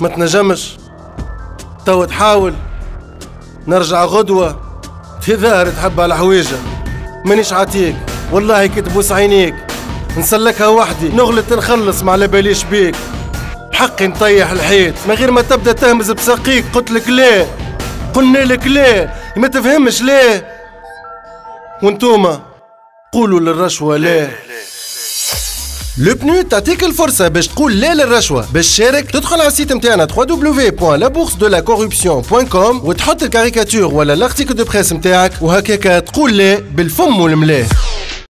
ما تنجمش. تو تحاول. نرجع غدوة تظاهر تحب على حويجة. مانيش عاتيك والله كي تبوس عينيك نسلكها وحدي. نغلط نخلص ما على باليش بيك. بحقي نطيح الحيط. من غير ما تبدأ تهمز بساقيك قلت لك ليه؟ قلنا لك ليه؟ ما تفهمش ليه؟ وانتوما قولوا للرشوة ليه؟ لو بنو تعطيك الفرصة باش تقول لا للرشوة. باش تشارك تدخل على ال site نتاعنا www.laboursedelacorruption.com وتحط الكاريكاتور ولا ال article de presse نتاعك وهكاك تقول لا بالفم والملاه